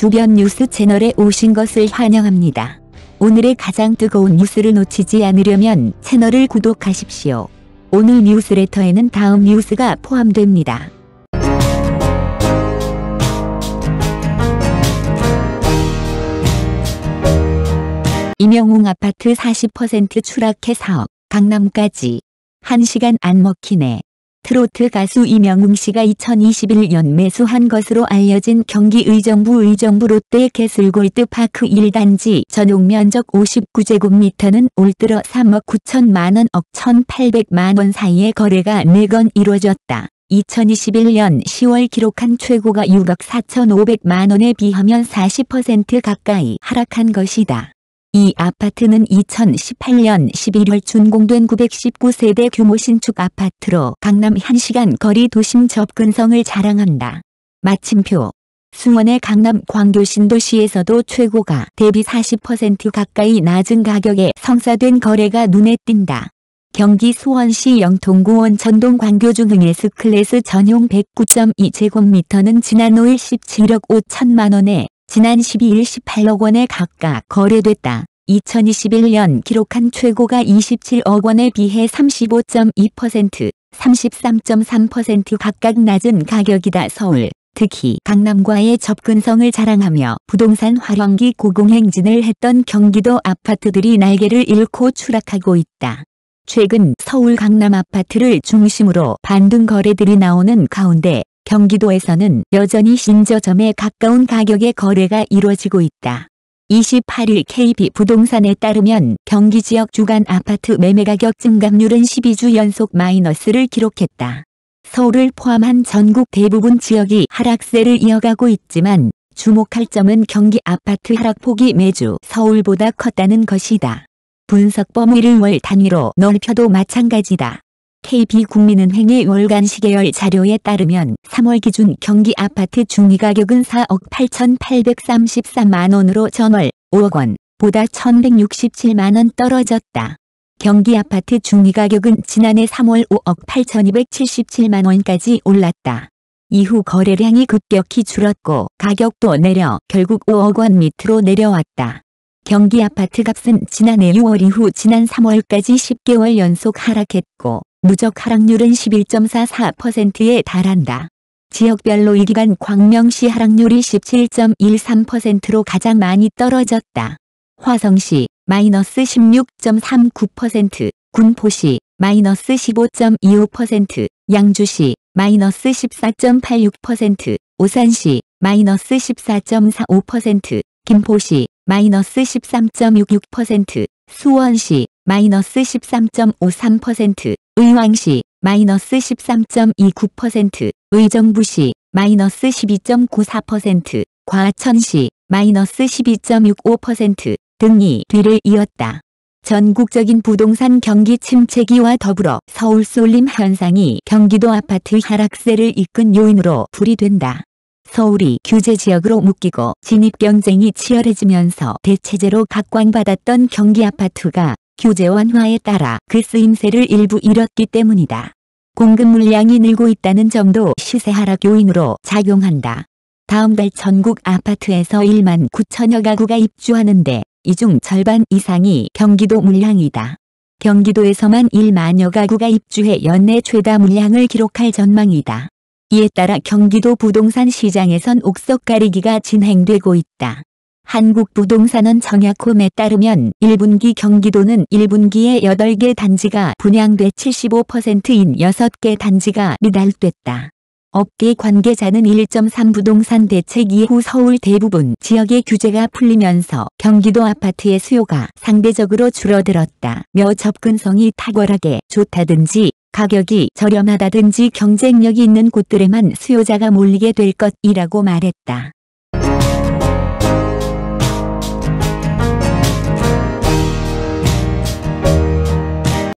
주변 뉴스 채널에 오신 것을 환영합니다. 오늘의 가장 뜨거운 뉴스를 놓치지 않으려면 채널을 구독하십시오. 오늘 뉴스레터에는 다음 뉴스가 포함됩니다. 임영웅 아파트 40% 추락해 4억, 강남까지. 1시간 안 먹히네. 트로트 가수 임영웅 씨가 2021년 매수한 것으로 알려진 경기 의정부 의정부 롯데 캐슬골드 파크 1단지 전용 면적 59제곱미터는 올 들어 3억 9천만 원, 억 1,800만 원 사이의 거래가 4건 이루어졌다. 2021년 10월 기록한 최고가 6억 4,500만 원에 비하면 40% 가까이 하락한 것이다. 이 아파트는 2018년 11월 준공된 919세대 규모 신축 아파트로 강남 1시간 거리 도심 접근성을 자랑한다. 마침표 수원의 강남 광교 신도시에서도 최고가 대비 40% 가까이 낮은 가격에 성사된 거래가 눈에 띈다. 경기 수원시 영통구원 전동 광교 중흥 S클래스 전용 109.2제곱미터는 지난 5일 17억 5천만 원에 지난 12일 18억 원에 각각 거래됐다. 2021년 기록한 최고가 27억 원에 비해 35.2%, 33.3% 각각 낮은 가격이다. 서울, 특히 강남과의 접근성을 자랑하며 부동산 활황기 고공행진을 했던 경기도 아파트들이 날개를 잃고 추락하고 있다. 최근 서울 강남 아파트를 중심으로 반등 거래들이 나오는 가운데 경기도에서는 여전히 신저점에 가까운 가격의 거래가 이루어지고 있다. 28일 KB 부동산에 따르면 경기 지역 주간 아파트 매매 가격 증감률은 12주 연속 마이너스를 기록했다. 서울을 포함한 전국 대부분 지역이 하락세를 이어가고 있지만 주목할 점은 경기 아파트 하락폭이 매주 서울보다 컸다는 것이다. 분석 범위를 월 단위로 넓혀도 마찬가지다. KB국민은행의 월간 시계열 자료에 따르면 3월 기준 경기 아파트 중위 가격은 4억 8,833만원으로 전월 5억 원 보다 1,167만원 떨어졌다. 경기 아파트 중위 가격은 지난해 3월 5억 8,277만원까지 올랐다. 이후 거래량이 급격히 줄었고 가격도 내려 결국 5억 원 밑으로 내려왔다. 경기 아파트 값은 지난해 6월 이후 지난 3월까지 10개월 연속 하락했고 누적 하락률은 11.44%에 달한다. 지역별로 이 기간 광명시 하락률이 17.13%로 가장 많이 떨어졌다. 화성시 마이너스 16.39%, 군포시 마이너스 15.25%, 양주시 마이너스 14.86%, 오산시 마이너스 14.45%, 김포시 마이너스 13.66%, 수원시 마이너스 13.53%, 의왕시 마이너스 13.29%, 의정부시 마이너스 12.94%, 과천시 마이너스 12.65% 등이 뒤를 이었다. 전국적인 부동산 경기 침체기와 더불어 서울 쏠림 현상이 경기도 아파트 하락세를 이끈 요인으로 불이된다. 서울이 규제 지역으로 묶이고 진입 경쟁이 치열해지면서 대체제로 각광받았던 경기 아파트가 규제 완화에 따라 그 쓰임새를 일부 잃었기 때문이다. 공급 물량이 늘고 있다는 점도 시세 하락 요인으로 작용한다. 다음 달 전국 아파트에서 1만 9천여 가구가 입주하는데 이 중 절반 이상이 경기도 물량이다. 경기도에서만 1만여 가구가 입주해 연내 최다 물량을 기록할 전망이다. 이에 따라 경기도 부동산 시장에선 옥석 가리기가 진행되고 있다. 한국부동산원 정약홈에 따르면 1분기 경기도는 1분기에 8개 단지가 분양돼 75%인 6개 단지가 미달됐다. 업계 관계자는 1.3 부동산 대책 이후 서울 대부분 지역의 규제가 풀리면서 경기도 아파트의 수요가 상대적으로 줄어들었다며 접근성이 탁월하게 좋다든지 가격이 저렴하다든지 경쟁력이 있는 곳들에만 수요자가 몰리게 될 것이라고 말했다.